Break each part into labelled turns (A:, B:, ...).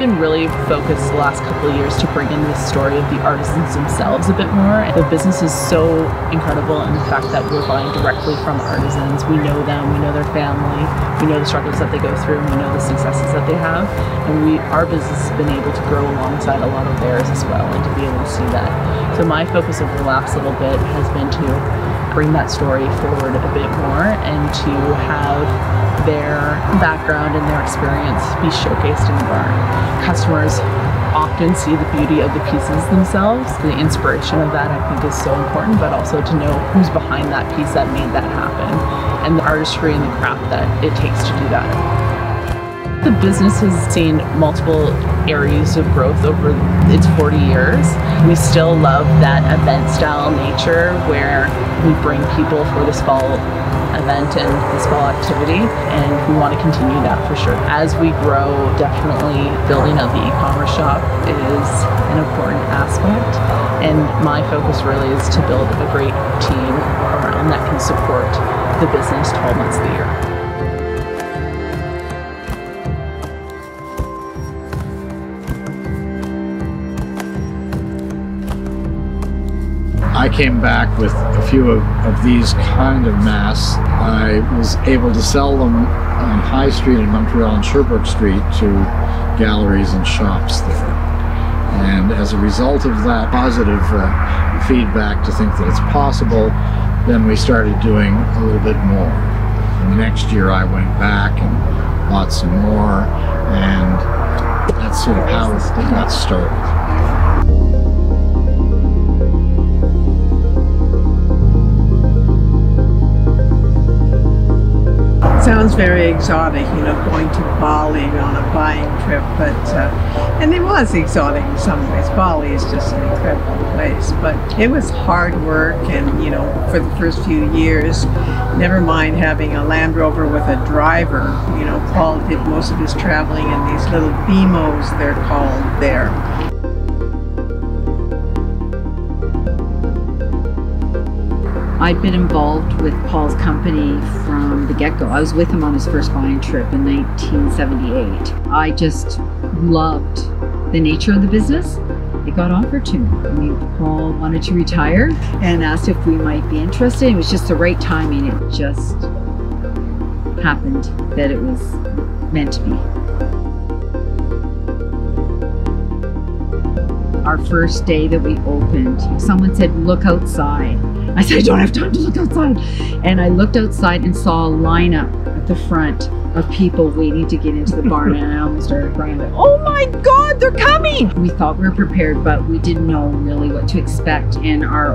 A: been really focused the last couple of years to bring in the story of the artisans themselves a bit more. The business is so incredible in the fact that we're buying directly from artisans. We know them, we know their family, we know the struggles that they go through, we know the successes that they have. And we our business has been able to grow alongside a lot of theirs as well and to be able to see that. So my focus over the last little bit has been to bring that story forward a bit more and to have their background and their experience be showcased in the barn. Customers often see the beauty of the pieces themselves. The inspiration of that I think is so important, but also to know who's behind that piece that made that happen and the artistry and the craft that it takes to do that. The business has seen multiple areas of growth over its 40 years. We still love that event style nature where we bring people for this fall event and this fall activity and we want to continue that for sure. As we grow, definitely building out the e-commerce shop is an important aspect and my focus really is to build a great team around that can support the business 12 months of the year.
B: I came back with a few of, of these kind of masks. I was able to sell them on High Street in Montreal and Sherbrooke Street to galleries and shops there. And as a result of that positive uh, feedback to think that it's possible, then we started doing a little bit more. And next year I went back and bought some more, and that's sort of how it started.
C: Sounds very exotic, you know, going to Bali on a buying trip, but, uh, and it was exotic in some ways. Bali is just an incredible place, but it was hard work and, you know, for the first few years, never mind having a Land Rover with a driver, you know, Paul did most of his traveling in these little bemos, they're called there.
D: I'd been involved with Paul's company from the get go. I was with him on his first buying trip in 1978. I just loved the nature of the business. It got offered to me. I mean, Paul wanted to retire and asked if we might be interested. It was just the right timing. It just happened that it was meant to be. Our first day that we opened, someone said, Look outside. I said, I don't have time to look outside. And I looked outside and saw a lineup at the front of people waiting to get into the barn and I almost started crying like, oh my God, they're coming. We thought we were prepared, but we didn't know really what to expect. And our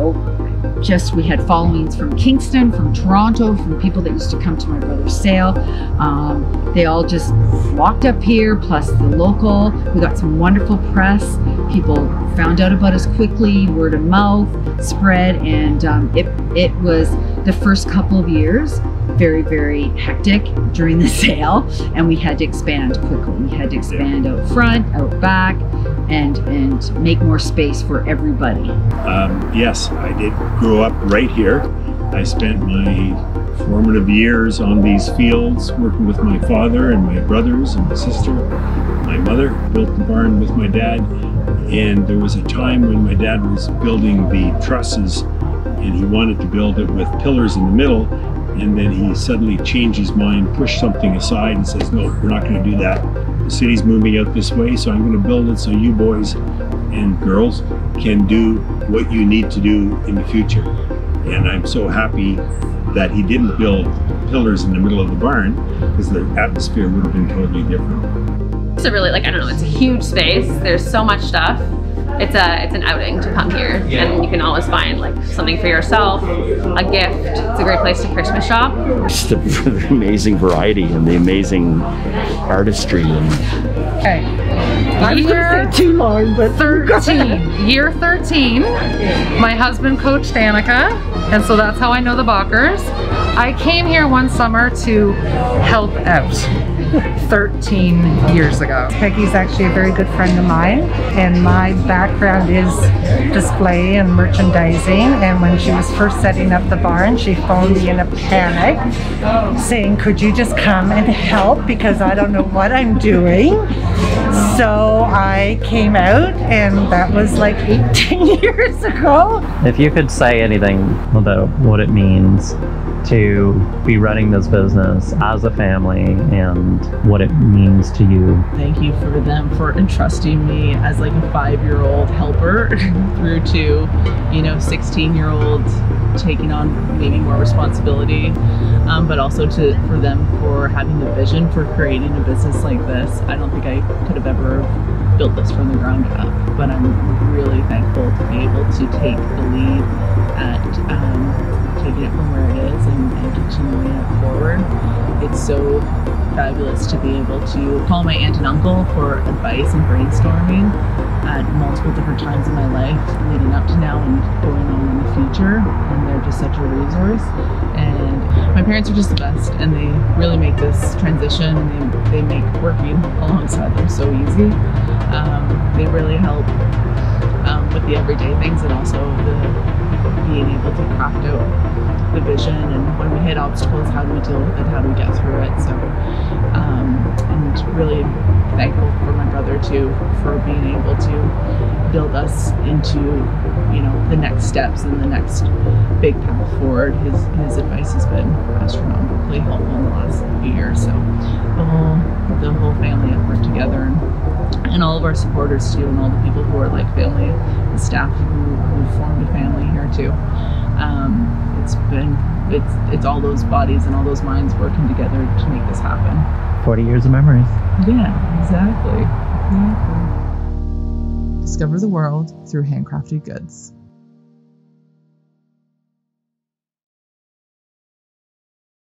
D: just we had followings from Kingston, from Toronto, from people that used to come to my brother's sale. Um, they all just walked up here, plus the local. We got some wonderful press. People found out about us quickly, word of mouth spread, and um, it it was the first couple of years very very hectic during the sale, and we had to expand quickly. We had to expand out front, out back, and and make more space for everybody.
E: Um, yes, I did grow up right here. I spent my formative years on these fields working with my father and my brothers and my sister. My mother built the barn with my dad and there was a time when my dad was building the trusses and he wanted to build it with pillars in the middle. And then he suddenly changed his mind, pushed something aside, and says, No, we're not going to do that. The city's moving out this way, so I'm going to build it so you boys and girls can do what you need to do in the future. And I'm so happy that he didn't build pillars in the middle of the barn because the atmosphere would have been totally different.
F: It's a really like I don't know. It's a huge space. There's so much stuff. It's a it's an outing to come here, and you can always find like something for yourself, a gift. It's a great place to Christmas shop.
G: Just the amazing variety and the amazing artistry and.
C: Okay. I'm year too long, but
H: 13. year 13. My husband coached Danica, and so that's how I know the Bakkers. I came here one summer to help out. 13 years ago.
I: Peggy's actually a very good friend of mine, and my background is display and merchandising. And when she was first setting up the barn, she phoned me in a panic saying, Could you just come and help because I don't know what I'm doing? So I came out, and that was like 18 years ago.
J: If you could say anything about what it means to be running this business as a family and what it means to you.
A: Thank you for them for entrusting me as like a five-year-old helper through to, you know, 16-year-old taking on maybe more responsibility, um, but also to for them for having the vision for creating a business like this. I don't think I could have ever built this from the ground up, but I'm really thankful to be able to take the lead at um, taking it from where it is and, and continuing it forward. It's so fabulous to be able to call my aunt and uncle for advice and brainstorming at multiple different times in my life leading up to now and going on in the future and they're just such a resource. And my parents are just the best and they really make this transition and they, they make working alongside them so easy. Um, they really help um, with the everyday things and also the being able to craft out the vision and when we hit obstacles how do we deal with it? How do we get through it? So um, and really thankful for my brother too for being able to build us into you know the next steps and the next big path forward. His his advice has been astronomically helpful in the last few years so the whole the whole family have worked together and, and all of our supporters too and all the people who are like family the staff who, who formed a family here too. Um, it's been it's it's all those bodies and all those minds working together to happen.
J: 40 years of memories.
A: yeah exactly. Exactly. Discover the world through handcrafted goods